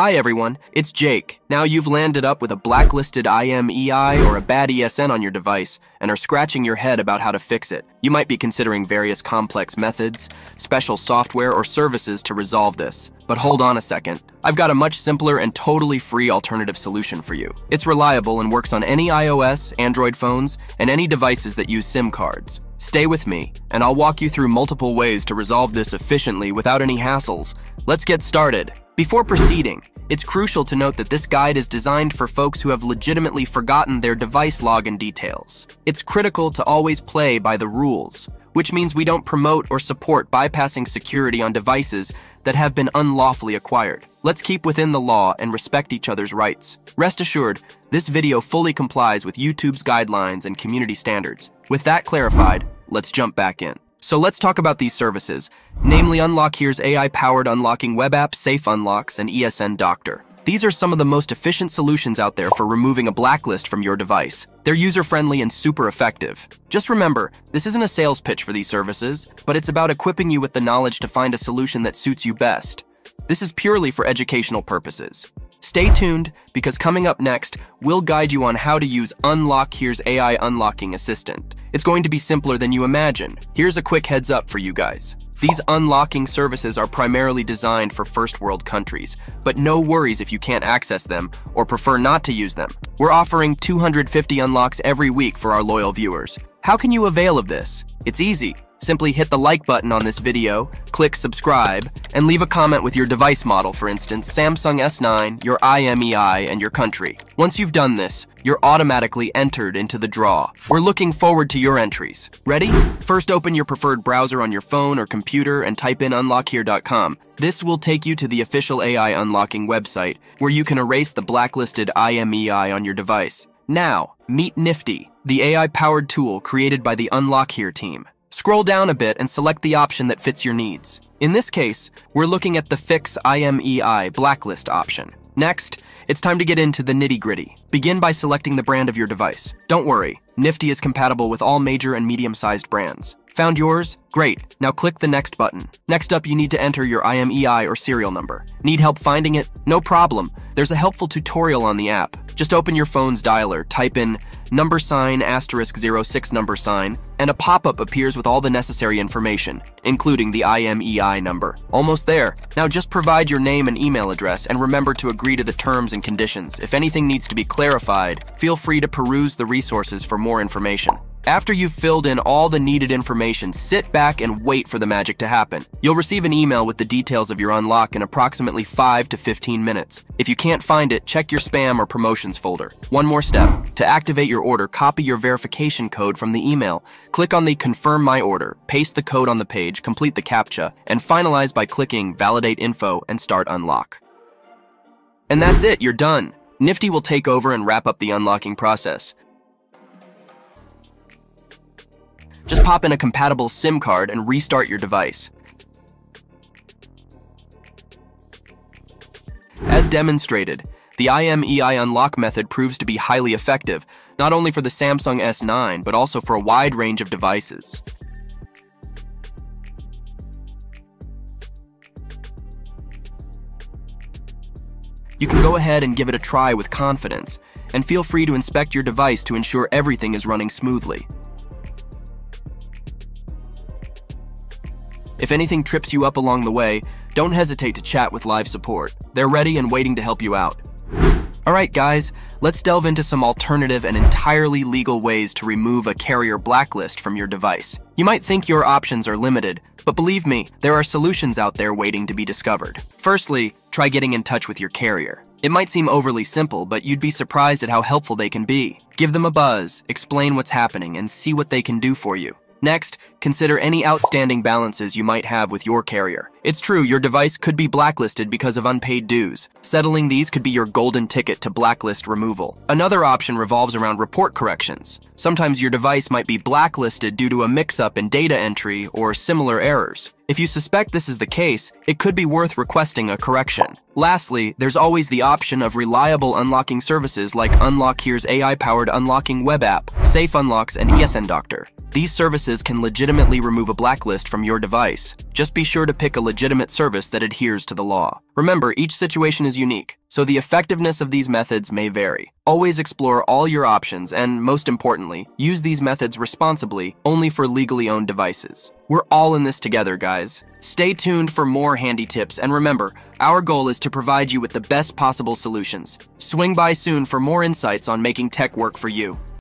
Hi everyone, it's Jake. Now you've landed up with a blacklisted IMEI or a bad ESN on your device and are scratching your head about how to fix it. You might be considering various complex methods, special software, or services to resolve this. But hold on a second. I've got a much simpler and totally free alternative solution for you. It's reliable and works on any iOS, Android phones, and any devices that use SIM cards. Stay with me, and I'll walk you through multiple ways to resolve this efficiently without any hassles. Let's get started. Before proceeding, it's crucial to note that this guide is designed for folks who have legitimately forgotten their device login details. It's critical to always play by the rules, which means we don't promote or support bypassing security on devices that have been unlawfully acquired. Let's keep within the law and respect each other's rights. Rest assured, this video fully complies with YouTube's guidelines and community standards. With that clarified, let's jump back in. So let's talk about these services, namely UnlockHere's AI-powered unlocking web app, Safe Unlocks, and ESN Doctor. These are some of the most efficient solutions out there for removing a blacklist from your device. They're user-friendly and super effective. Just remember, this isn't a sales pitch for these services, but it's about equipping you with the knowledge to find a solution that suits you best. This is purely for educational purposes. Stay tuned, because coming up next, we'll guide you on how to use Unlock Here's AI Unlocking Assistant. It's going to be simpler than you imagine. Here's a quick heads up for you guys. These unlocking services are primarily designed for first world countries, but no worries if you can't access them or prefer not to use them. We're offering 250 unlocks every week for our loyal viewers. How can you avail of this? It's easy. Simply hit the like button on this video, click subscribe, and leave a comment with your device model, for instance, Samsung S9, your IMEI, and your country. Once you've done this, you're automatically entered into the draw. We're looking forward to your entries. Ready? First open your preferred browser on your phone or computer and type in unlockhere.com. This will take you to the official AI unlocking website, where you can erase the blacklisted IMEI on your device. Now, meet Nifty, the AI-powered tool created by the Unlock Here team. Scroll down a bit and select the option that fits your needs. In this case, we're looking at the Fix IMEI Blacklist option. Next, it's time to get into the nitty gritty. Begin by selecting the brand of your device. Don't worry, Nifty is compatible with all major and medium-sized brands. Found yours? Great. Now click the next button. Next up, you need to enter your IMEI or serial number. Need help finding it? No problem. There's a helpful tutorial on the app. Just open your phone's dialer, type in number sign asterisk 06 number sign, and a pop-up appears with all the necessary information, including the IMEI number. Almost there. Now just provide your name and email address and remember to agree to the terms and conditions. If anything needs to be clarified, feel free to peruse the resources for more information. After you've filled in all the needed information, sit back and wait for the magic to happen. You'll receive an email with the details of your unlock in approximately 5 to 15 minutes. If you can't find it, check your spam or promotions folder. One more step. To activate your order, copy your verification code from the email. Click on the Confirm My Order, paste the code on the page, complete the CAPTCHA, and finalize by clicking Validate Info and Start Unlock. And that's it, you're done. Nifty will take over and wrap up the unlocking process. Just pop in a compatible SIM card and restart your device. As demonstrated, the IMEI unlock method proves to be highly effective, not only for the Samsung S9, but also for a wide range of devices. You can go ahead and give it a try with confidence, and feel free to inspect your device to ensure everything is running smoothly. If anything trips you up along the way, don't hesitate to chat with live support. They're ready and waiting to help you out. Alright guys, let's delve into some alternative and entirely legal ways to remove a carrier blacklist from your device. You might think your options are limited, but believe me, there are solutions out there waiting to be discovered. Firstly, try getting in touch with your carrier. It might seem overly simple, but you'd be surprised at how helpful they can be. Give them a buzz, explain what's happening, and see what they can do for you. Next, consider any outstanding balances you might have with your carrier. It's true, your device could be blacklisted because of unpaid dues. Settling these could be your golden ticket to blacklist removal. Another option revolves around report corrections. Sometimes your device might be blacklisted due to a mix-up in data entry or similar errors. If you suspect this is the case, it could be worth requesting a correction. Lastly, there's always the option of reliable unlocking services like Unlock Here's AI-powered unlocking web app, Safe Unlocks, and ESN Doctor. These services can legitimately remove a blacklist from your device. Just be sure to pick a legitimate service that adheres to the law. Remember, each situation is unique, so the effectiveness of these methods may vary. Always explore all your options and, most importantly, use these methods responsibly only for legally owned devices. We're all in this together, guys. Stay tuned for more handy tips, and remember, our goal is to provide you with the best possible solutions. Swing by soon for more insights on making tech work for you.